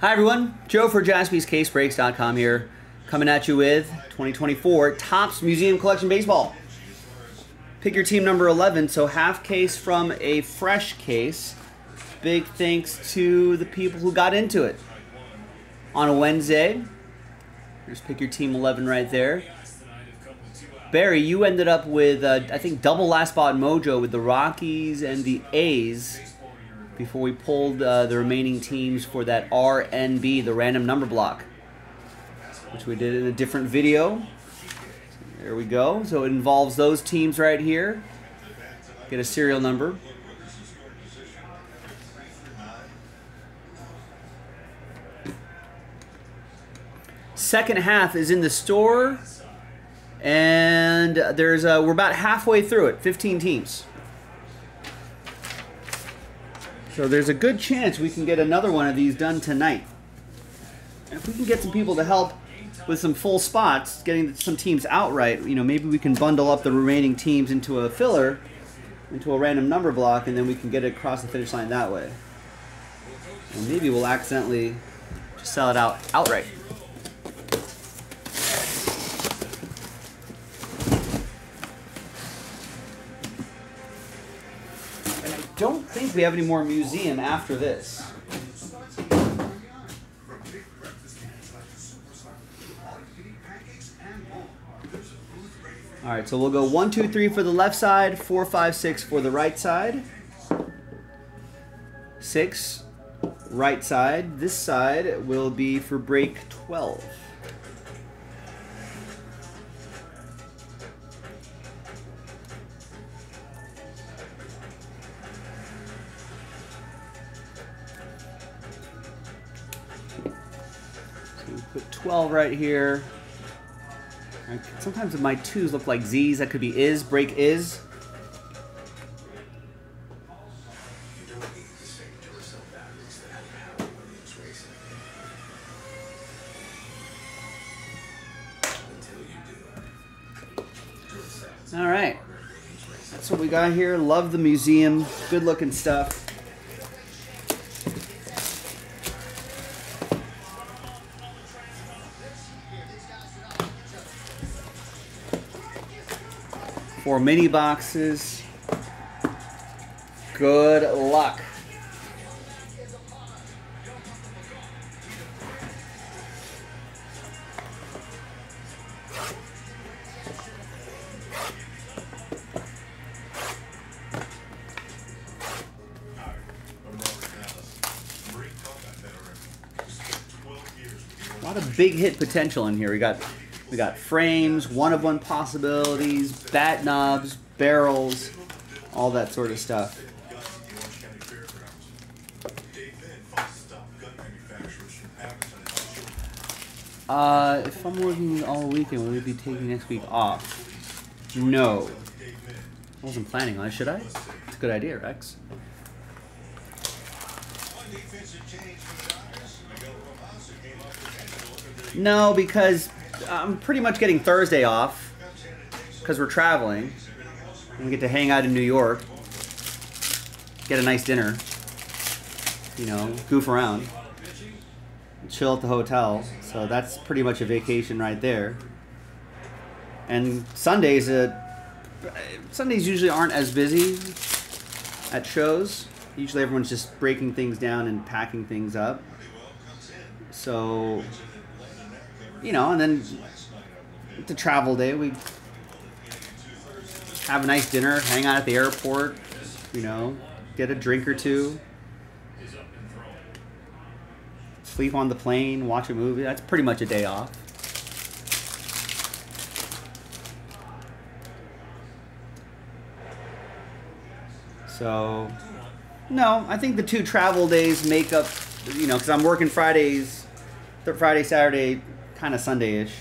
Hi everyone, Joe for jaspyscasebreaks.com here, coming at you with 2024 Topps Museum Collection Baseball. Pick your team number 11, so half case from a fresh case. Big thanks to the people who got into it. On a Wednesday, just pick your team 11 right there. Barry, you ended up with, uh, I think, double last spot mojo with the Rockies and the A's before we pulled uh, the remaining teams for that RNB, the random number block, which we did in a different video. There we go. So it involves those teams right here. Get a serial number. Second half is in the store, and there's a, we're about halfway through it. 15 teams. So there's a good chance we can get another one of these done tonight. And if we can get some people to help with some full spots, getting some teams outright, you know, maybe we can bundle up the remaining teams into a filler, into a random number block, and then we can get it across the finish line that way. And maybe we'll accidentally just sell it out outright. We have any more museum after this. All right, so we'll go one, two, three for the left side, four, five, six for the right side. Six, right side. This side will be for break 12. 12 right here. Sometimes my twos look like Z's. That could be is, break is. All right. That's what we got here. Love the museum. Good looking stuff. Four mini boxes. Good luck. A lot of big hit potential in here. We got we got frames, one of one possibilities, bat knobs, barrels, all that sort of stuff. Uh, if I'm working all weekend, will we be taking next week off? No. I wasn't planning on it, should I? It's a good idea, Rex. No, because I'm pretty much getting Thursday off because we're traveling. We get to hang out in New York, get a nice dinner, you know, goof around, chill at the hotel. So that's pretty much a vacation right there. And Sundays, uh, Sundays usually aren't as busy at shows. Usually everyone's just breaking things down and packing things up. So you know, and then it's a travel day, we have a nice dinner, hang out at the airport, you know, get a drink or two, sleep on the plane, watch a movie. That's pretty much a day off. So, no, I think the two travel days make up, you know, because I'm working Fridays, Friday, Saturday, kind of Sunday-ish.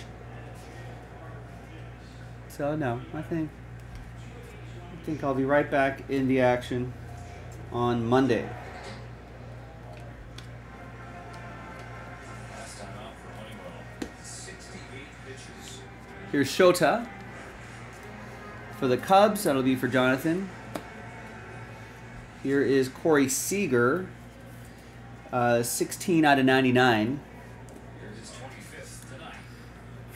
So no, I think I think I'll be right back in the action on Monday. Here's Shota. For the Cubs, that'll be for Jonathan. Here is Corey Seager Uh, 16 out of 99.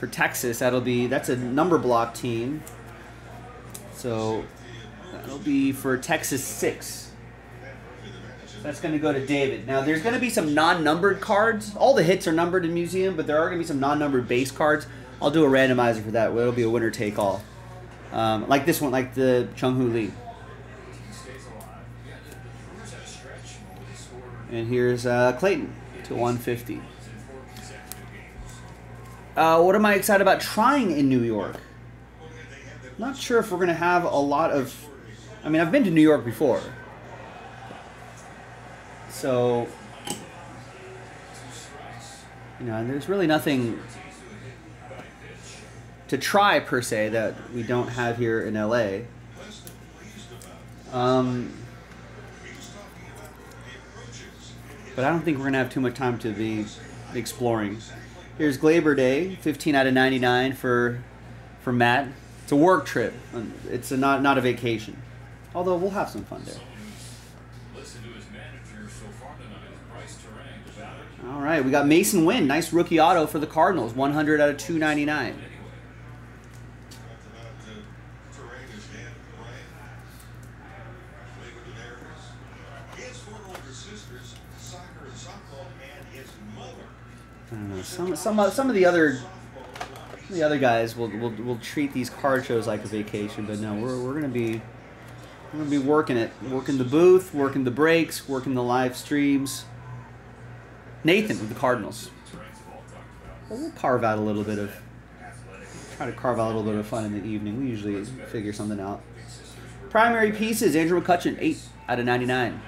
For Texas, that'll be that's a number block team. So that'll be for Texas six. That's going to go to David. Now there's going to be some non-numbered cards. All the hits are numbered in Museum, but there are going to be some non-numbered base cards. I'll do a randomizer for that. It'll be a winner take all. Um, like this one, like the Jung Hoo Lee. And here's uh, Clayton to 150. Uh, what am I excited about trying in New York? Not sure if we're going to have a lot of. I mean, I've been to New York before. So, you know, there's really nothing to try per se that we don't have here in LA. Um, but I don't think we're gonna have too much time to be exploring. Here's Gleyber Day, 15 out of 99 for for Matt. It's a work trip. Um, it's a, not not a vacation. Although we'll have some fun there. All right, we got Masyn Winn. Nice rookie auto for the Cardinals. 100 out of 299. I don't Some some uh, some of the other the other guys will, will will treat these card shows like a vacation, but no, we're we're gonna be we're gonna be working it, working the booth, working the breaks, working the live streams. Nathan with the Cardinals. Well, carve out a little bit of try to carve out a little bit of fun in the evening. We usually figure something out. Primary pieces: Andrew McCutchen, eight out of ninety-nine.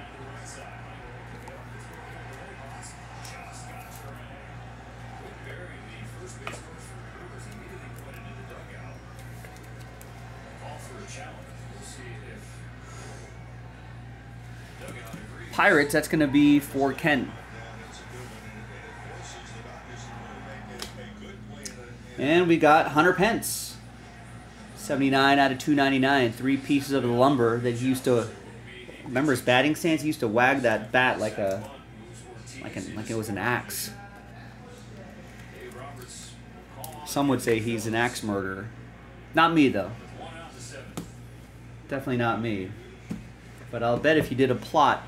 Pirates, that's going to be for Ken. And we got Hunter Pence. 79 out of 299. Three pieces of the lumber that he used to. Remember his batting stance? He used to wag that bat like a. Like, an, like it was an axe. Some would say he's an axe murderer. Not me, though. Definitely not me. But I'll bet if you did a plot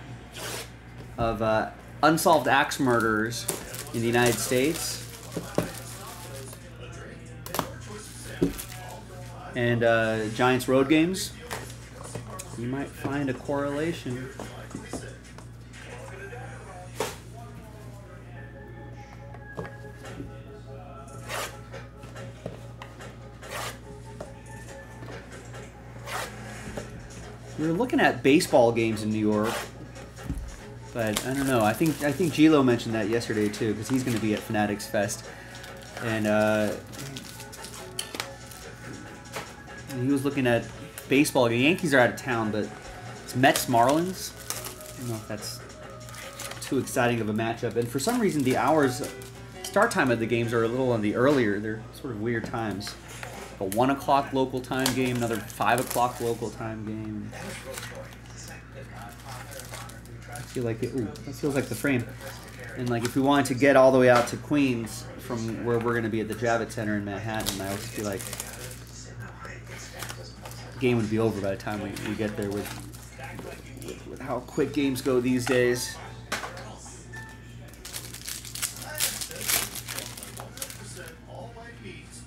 of uh, unsolved axe murders in the United States. And uh, Giants road games. You might find a correlation. We were looking at baseball games in New York but I don't know. I think I think Gilo mentioned that yesterday too, because he's going to be at Fanatics Fest, and uh, he was looking at baseball. The Yankees are out of town, but it's Mets Marlins. I don't know if that's too exciting of a matchup. And for some reason, the hours, start time of the games are a little on the earlier. They're sort of weird times. A one o'clock local time game, another five o'clock local time game feel like it, ooh, that feels like the frame. And like if we wanted to get all the way out to Queens from where we're going to be at the Javits Center in Manhattan, I would feel like the game would be over by the time we, we get there with, with, with how quick games go these days.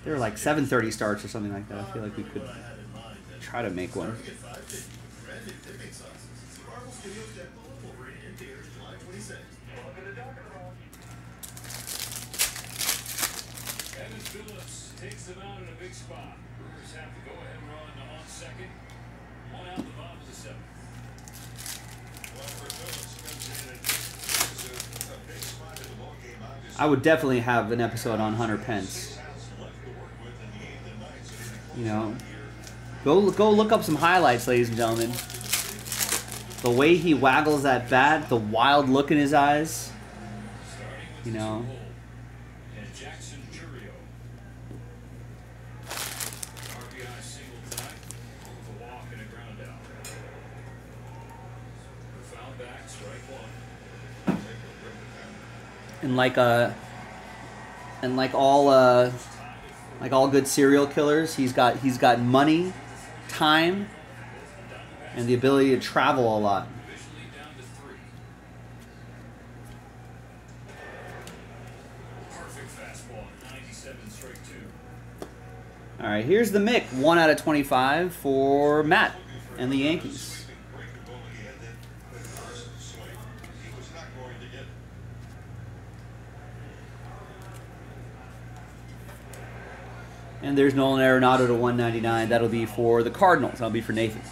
They're like 7:30 starts or something like that. I feel like we could try to make one. Takes them out in a big spot. Brewers have to go ahead run on second. One out, the bottom of the seventh. I would definitely have an episode on Hunter Pence. You know, go go look up some highlights, ladies and gentlemen. The way he waggles that bat, the wild look in his eyes. You know, And like uh and like all uh like all good serial killers, he's got he's got money, time, and the ability to travel a lot. All right, here's the Mick, one out of 25 for Matt and the Yankees. And there's Nolan Arenado to 199. That'll be for the Cardinals. That'll be for Nathan.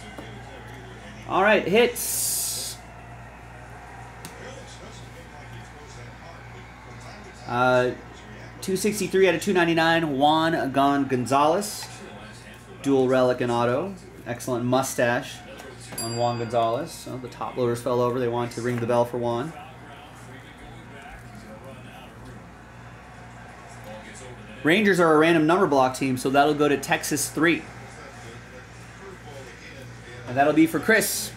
All right, hits. Uh, 263 out of 299, Juan Gon Gonzalez. Dual relic and auto. Excellent mustache on Juan Gonzalez. So the top loaders fell over. They wanted to ring the bell for Juan. Rangers are a random number block team, so that'll go to Texas 3. And that'll be for Chris.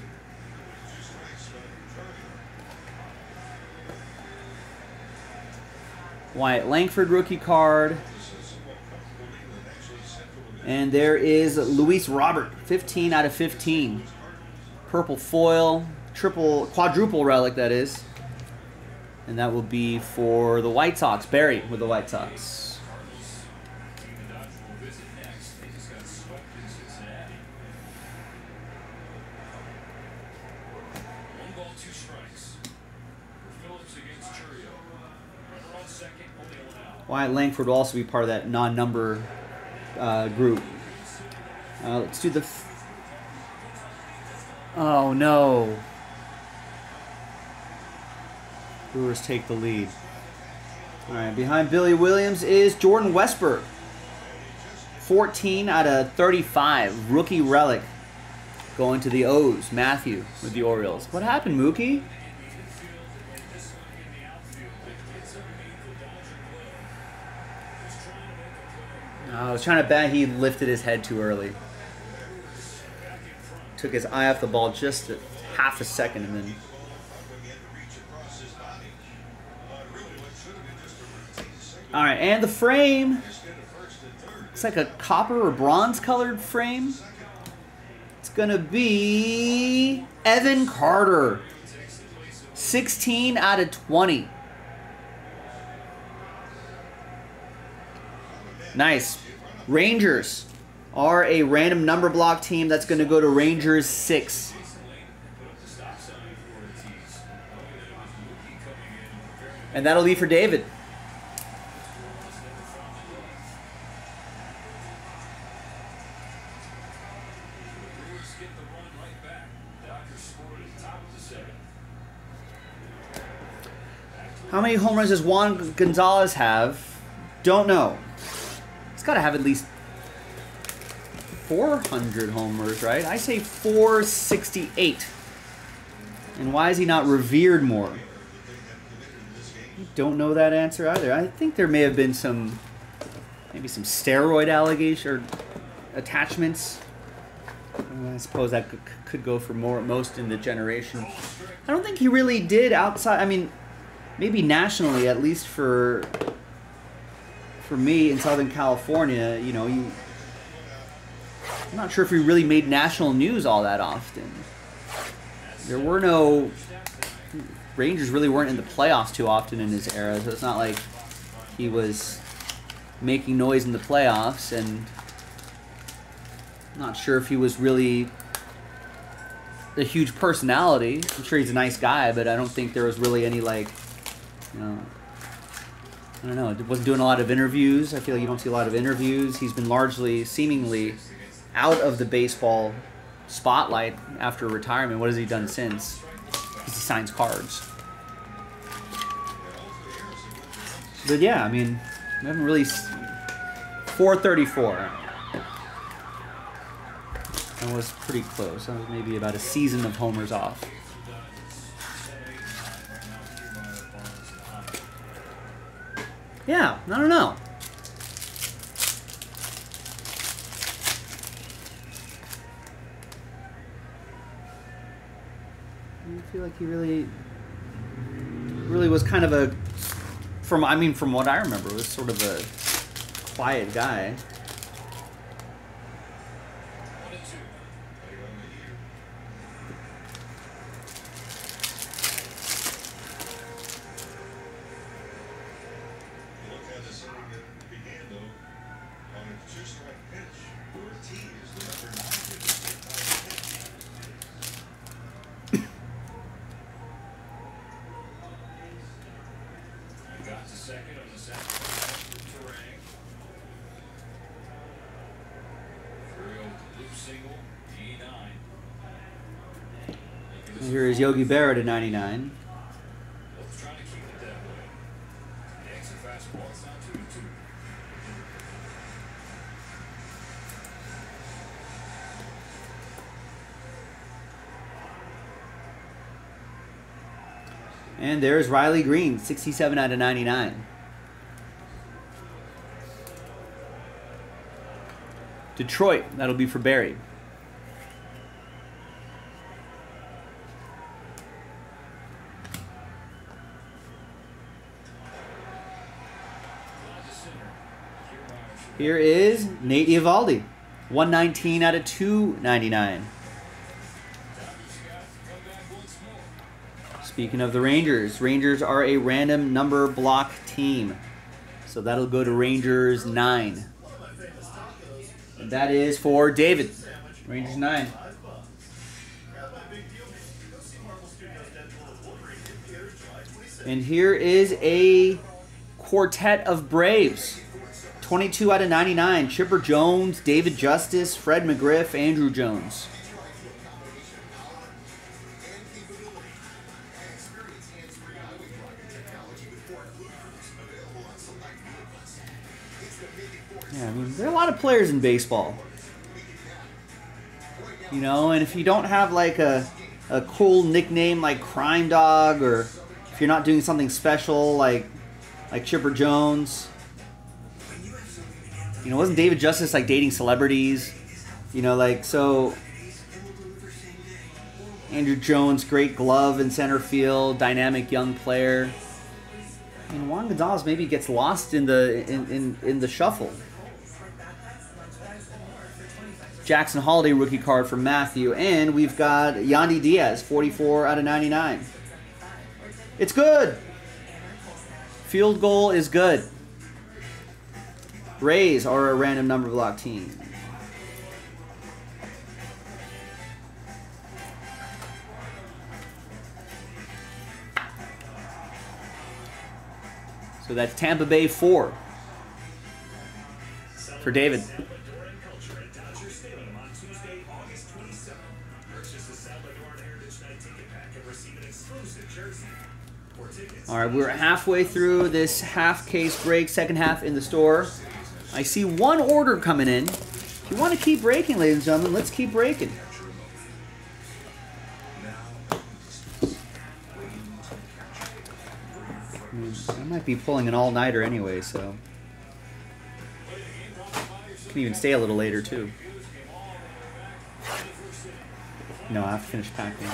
Wyatt Langford rookie card. And there is Luis Robert, 15 out of 15. Purple foil, triple, quadruple relic, that is. And that will be for the White Sox, Barry with the White Sox. Wyatt Langford will also be part of that non-number uh, group. Uh, let's do the. oh no! Brewers take the lead. All right, behind Billy Williams is Jordan Westburg. 14 out of 35, rookie relic, going to the O's. Matthew with the Orioles. What happened, Mookie? Uh, I was trying to bet he lifted his head too early. Took his eye off the ball just a half a second and then. All right, and the frame. It's like a copper or bronze colored frame. It's going to be Evan Carter. 16 out of 20. Nice. Rangers are a random number block team that's going to go to Rangers 6. And that'll be for David. How many home runs does Juan Gonzalez have? Don't know. He's got to have at least 400 homers, right? I say 468. And why is he not revered more? I don't know that answer either. I think there may have been some, maybe some steroid allegation or attachments. Uh, I suppose that could go for more most in the generation. I don't think he really did outside. I mean, maybe nationally, at least for for me in Southern California, you know, you. I'm not sure if we really made national news all that often. There were no Rangers really weren't in the playoffs too often in his era, so it's not like he was making noise in the playoffs and not sure if he was really a huge personality. I'm sure he's a nice guy, but I don't think there was really any like you know I don't know. Wasn't doing a lot of interviews. I feel like you don't see a lot of interviews. He's been largely, seemingly, out of the baseball spotlight after retirement. What has he done since? He signs cards. But yeah, I mean, we haven't really. 434. That was pretty close. That was maybe about a season of homers off. Yeah, I don't know. I feel like he really, really was kind of a From I mean, from what I remember, was sort of a quiet guy. Here is Yogi Berra to 99. And there's Riley Greene, 67 out of 99. Detroit, that'll be for Barry. Here is Nate Eovaldi, 119 out of 299. Speaking of the Rangers, Rangers are a random number block team. So that'll go to Rangers 9. And that is for David. Rangers 9. And here is a quartet of Braves. 22 out of 99. Chipper Jones, David Justice, Fred McGriff, Andruw Jones. Yeah, I mean, there are a lot of players in baseball. You know, and if you don't have like a, a cool nickname like Crime Dog, or if you're not doing something special like like Chipper Jones, you know, wasn't David Justice like dating celebrities? You know, like so. Andruw Jones, great glove in center field, dynamic young player. And Juan Gonzalez maybe gets lost in the in, in, in the shuffle. Jackson Holliday rookie card for Matthew, and we've got Yandy Diaz, 44 out of 99. It's good. Field goal is good. Rays are a random number block team. So that's Tampa Bay 4 for David. All right, we're halfway through this half case break, second half in the store. I see one order coming in. If you want to keep breaking, ladies and gentlemen, let's keep breaking. Hmm, I might be pulling an all-nighter anyway, so... Can even stay a little later, too. No, I have to finish packing.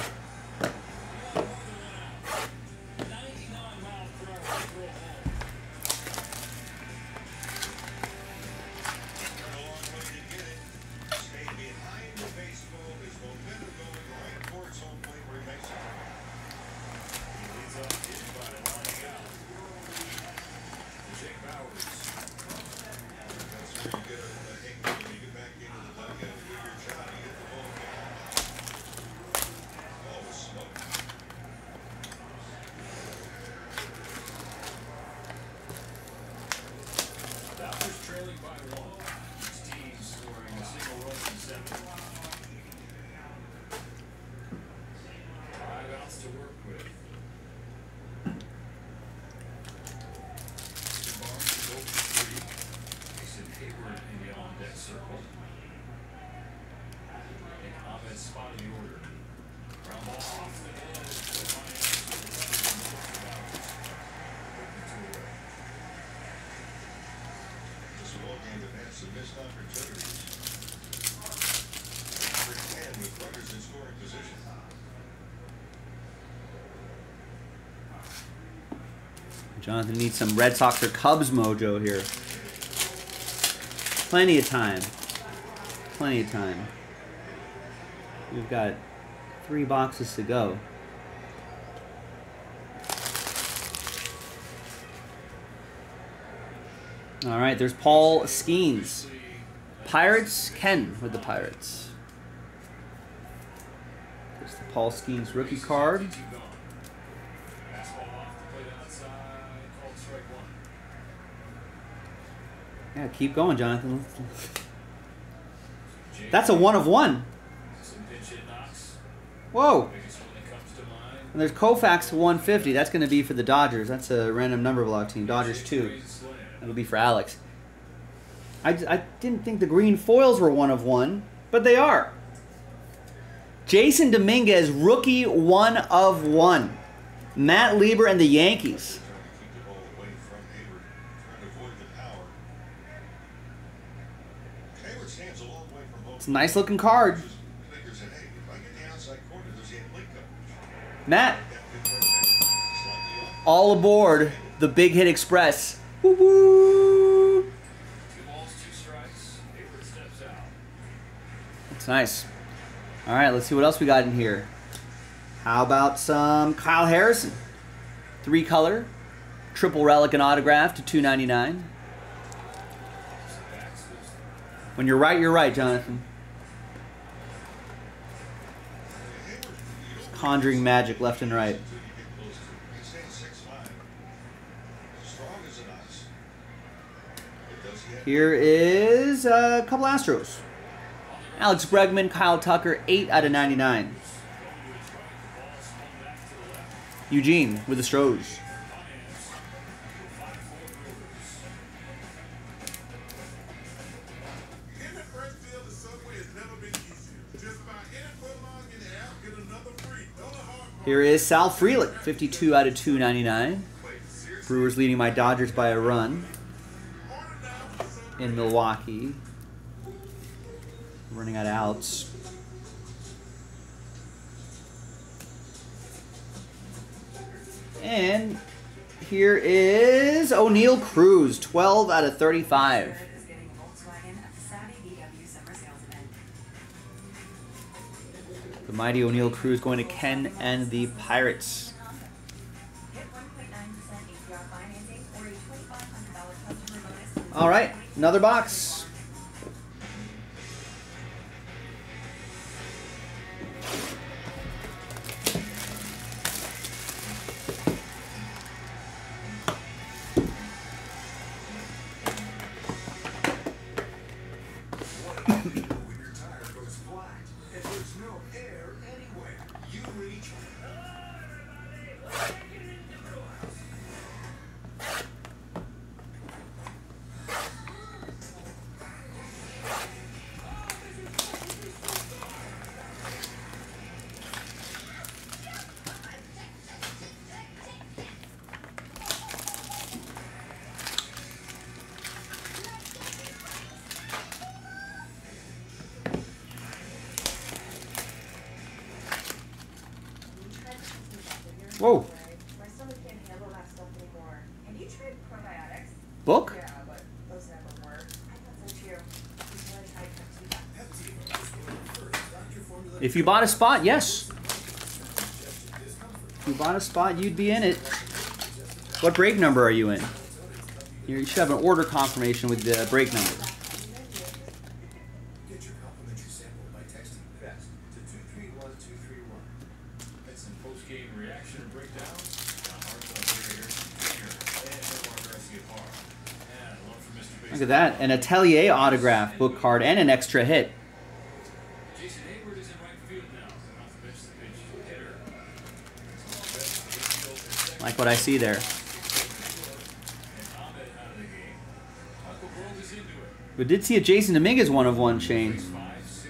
Jonathan needs some Red Sox or Cubs mojo here. Plenty of time. Plenty of time. We've got three boxes to go. All right, there's Paul Skenes. Pirates, Ken with the Pirates. There's the Paul Skenes rookie card. Yeah, keep going, Jonathan. That's a one of one. Whoa. And there's Koufax 150. That's going to be for the Dodgers. That's a random number block team. Dodgers 2. That'll be for Alex. I, I didn't think the green foils were one of one, but they are. Jasson Dominguez, rookie one of one. Matt Lieber and the Yankees. It's a nice looking card. Matt, all aboard the Big Hit Express. Woo woo! That's nice. All right, let's see what else we got in here. How about some Kyle Harrison? Three color, triple relic and autograph to 299. When you're right, you're right, Jonathan. Conjuring magic left and right. Here is a couple Astros. Alex Bregman, Kyle Tucker, 8 out of 99. Eugene with the Stros. Here is Sal Frelick, 52 out of 299. Brewers leading my Dodgers by a run in Milwaukee. Running out of outs. And here is Oneil Cruz, 12 out of 35. The mighty Oneil Cruz is going to Ken and the Pirates. All right, another box. If you bought a spot, yes. If you bought a spot, you'd be in it. What break number are you in? You should have an order confirmation with the break number. Get your complimentary sample by texting FAST to 231231. Get some post-game reaction breakdown. John Hartwell here, here, and Edward Garcia Parr. And one from Mr. Big. Look at that. An Atelier autograph, book card, and an extra hit. Like what I see there. We did see a Jasson Dominguez one of one, six,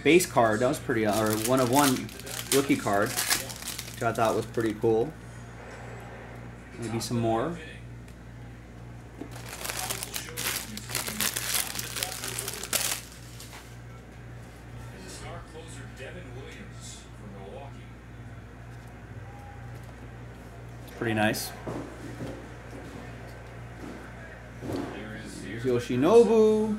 Base card. That was pretty, uh, or one of one rookie card, which I thought was pretty cool. Maybe some more. and the star closer Devin Williams from Milwaukee. Pretty nice. Yoshinobu.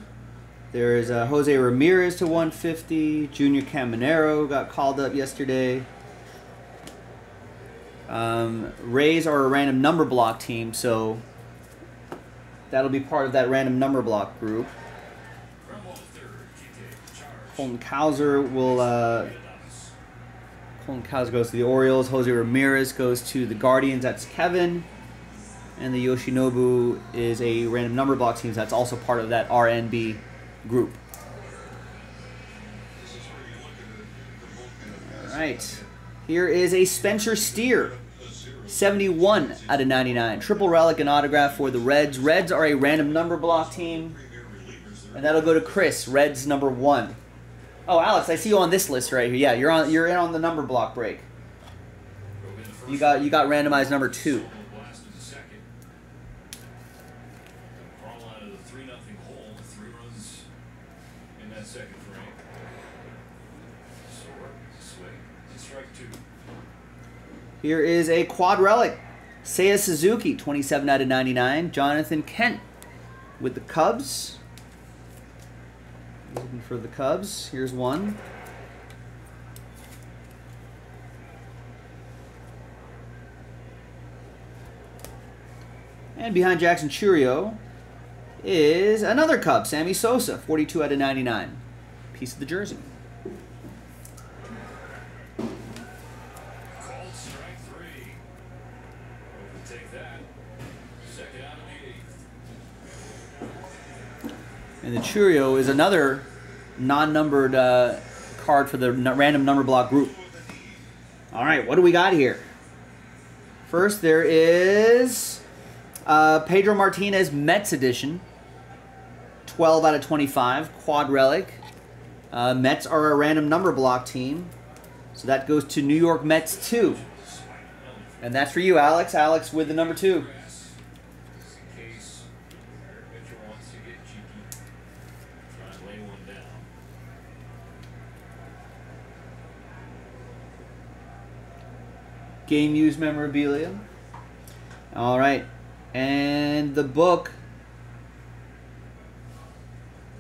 There is uh, Jose Ramirez to 150. Junior Caminero got called up yesterday. Um, Rays are a random number block team, so that'll be part of that random number block group. Ground ball to third. GK. Charge. Colton Cowser will. Uh, Colton Cowser goes to the Orioles. Jose Ramirez goes to the Guardians. That's Kevin. And the Yoshinobu is a random number block team. That's also part of that RNB group. All right. Here is a Spencer Steer. 71 out of 99. Triple relic and autograph for the Reds. Reds are a random number block team. And that'll go to Chris, Reds number one. Oh, Alex, I see you on this list right here. Yeah, you're on. You're in on the number block break. You got you got randomized number two. Here is a quad relic. Seiya Suzuki, 27 out of 99. Jonathan Kent with the Cubs. Looking for the Cubs. Here's one. And behind Jackson Chourio is another Cub, Sammy Sosa, 42 out of 99. Piece of the jersey. Called strike three. That. Second out And the Chourio is another non-numbered uh, card for the random number block group. All right, what do we got here? First, there is uh, Pedro Martinez Mets edition, 12 out of 25, quad relic. Uh, Mets are a random number block team, so that goes to New York Mets 2. And that's for you, Alex. Alex with the number 2. Just in case Eric Mitchell wants to get cheeky. Try and lay one down. Game used memorabilia. All right. And the book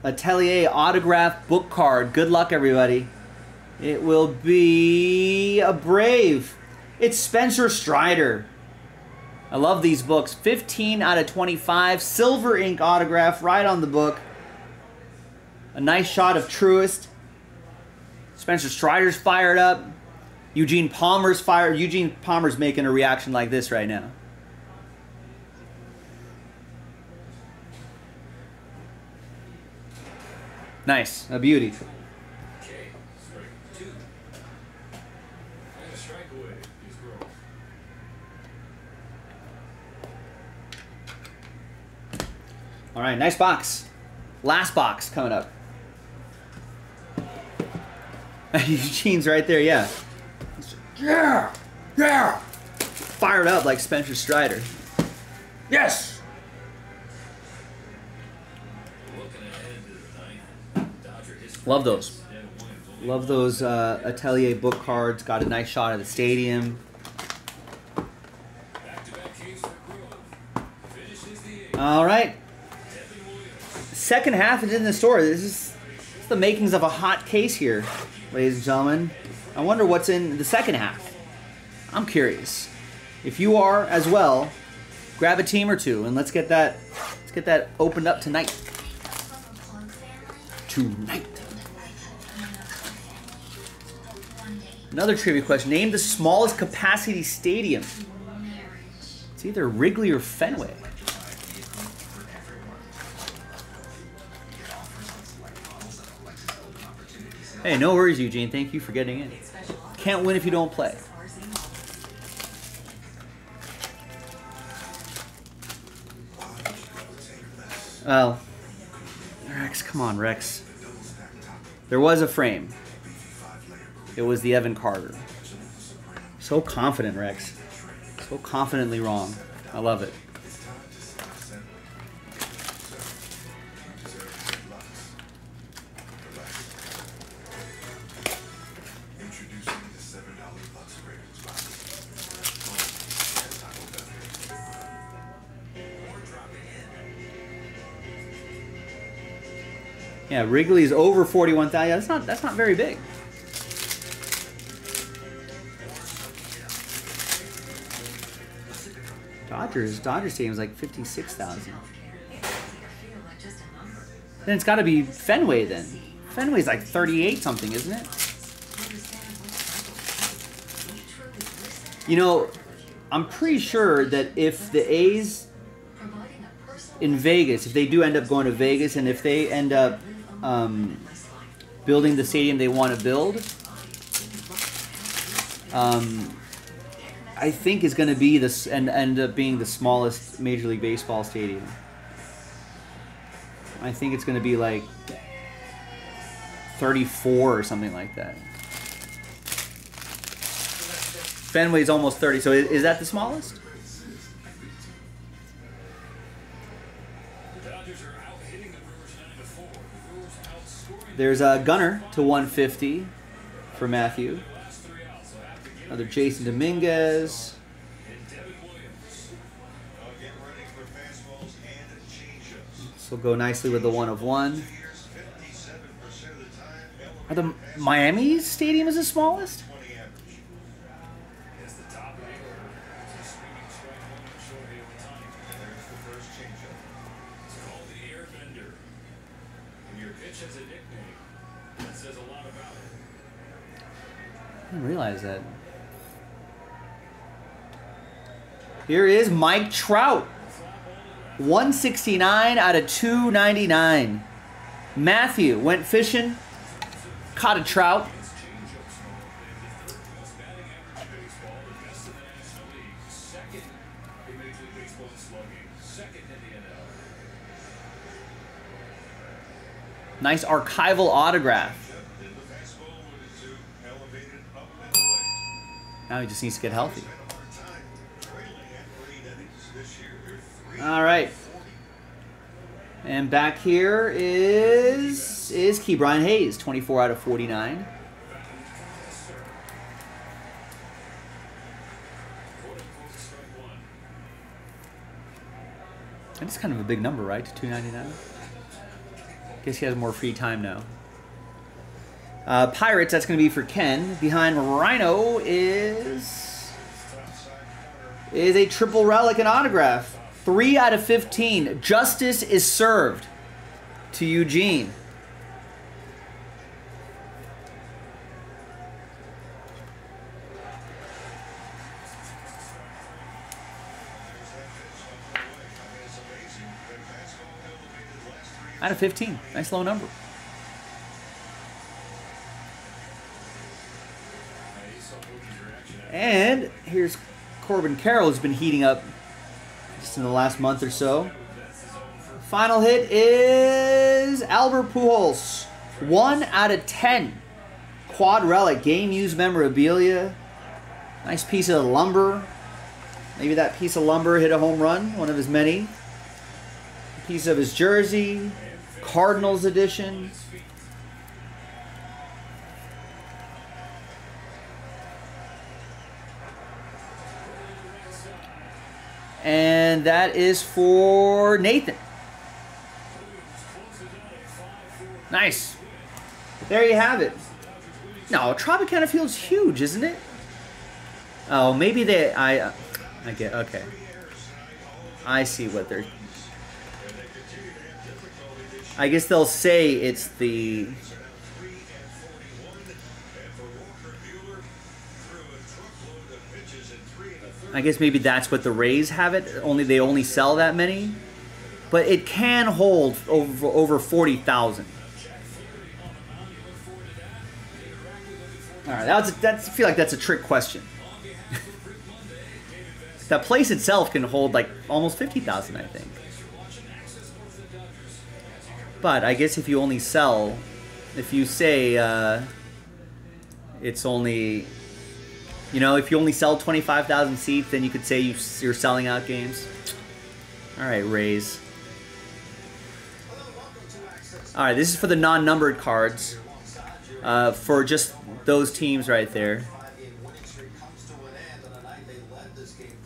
Atelier autograph book card. Good luck everybody. It will be a Brave. It's Spencer Strider. I love these books. 15 out of 25 silver ink autograph right on the book. A nice shot of Truist. Spencer Strider's fired up. Eugene Palmer's fire. Eugene Palmer's making a reaction like this right now. Nice, a beauty. All right, nice box. Last box coming up. Eugene's right there, yeah. Yeah, yeah. Fired up like Spencer Strider. Yes. Looking ahead to the ninth. Dodger history. Love those. Instead of wins, only Love those uh, Atelier book cards. Got a nice shot of the stadium. Back-to-back Ks for Grove. Finishes the eighth. All right, second half is in the store. This is the makings of a hot case here, ladies and gentlemen. I wonder what's in the second half. I'm curious. If you are as well, grab a team or two and let's get that let's get that opened up tonight. Tonight. Another trivia question. Name the smallest capacity stadium. It's either Wrigley or Fenway. Hey, no worries, Eugene. Thank you for getting in. Can't win if you don't play. Well, Rex, come on, Rex. There was a frame. It was the Evan Carter. So confident, Rex. So confidently wrong. I love it. Yeah, Wrigley's over 41,000. That's not that's not very big. Dodgers Dodgers stadium is like 56,000. Then it's got to be Fenway then. Fenway's like 38 something, isn't it? You know, I'm pretty sure that if the A's in Vegas, if they do end up going to Vegas, and if they end up um, building the stadium they want to build, um, I think is going to be this and end up being the smallest Major League Baseball stadium. I think it's going to be like 34 or something like that. Fenway's almost 30, so is, is that the smallest? There's a gunner to 150 for Matthew. Another Jasson Dominguez. This will go nicely with the one of one. Here's 57% of the time. Are the Miami Stadium is the smallest? Realize that. Here is Mike Trout. 169 out of 299. Matthew went fishing, caught a trout. Nice archival normally. Now he just needs to get healthy. All right. And back here is is Ke'Bryan Hayes, 24 out of 49. Quote unquote strike one. That's kind of a big number, right? To 299. Guess he has more free time now. Uh, Pirates, that's going to be for Ken. Behind Rhino is is a triple relic and autograph. Three out of 15. Justice is served to Eugene. Out of 15. Nice low number. And here's Corbin Carroll, who's been heating up just in the last month or so. Final hit is Albert Pujols. One out of ten. Quad relic, game used memorabilia. Nice piece of lumber. Maybe that piece of lumber hit a home run, one of his many. piece of his jersey. Cardinals edition. And that is for Nathan. Nice. There you have it. No, Tropicana Field's huge, isn't it? Oh, maybe they. I. I get. Okay. I see what they're. I guess they'll say it's the. I guess maybe that's what the Rays have it. Only they only sell that many, but it can hold over over forty thousand. All right, that's that's. I feel like that's a trick question. that place itself can hold like almost fifty thousand, I think. But I guess if you only sell, if you say uh, it's only you know, if you only sell 25,000 seats, then you could say you, you're selling out games. All right, Rays. All right, this is for the non-numbered cards. Uh, for just those teams right there.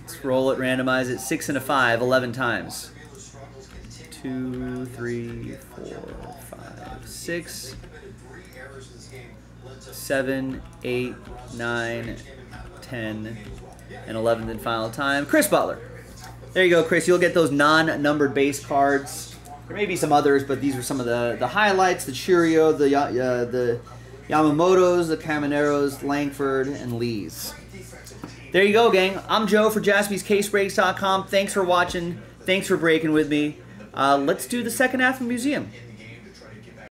Let's roll it, randomize it. Six and a five, 11 times. two, three, four, five, six, seven, eight, nine, ten, and 11th and final time. Chris Butler. There you go, Chris. You'll get those non-numbered base cards. There may be some others, but these are some of the, the highlights. The Chourio, the uh, the Yamamotos, the Camineros, Langford, and Lees. There you go, gang. I'm Joe for JaspysCaseBreaks.com. Thanks for watching. Thanks for breaking with me. Uh, let's do the second half of the Museum.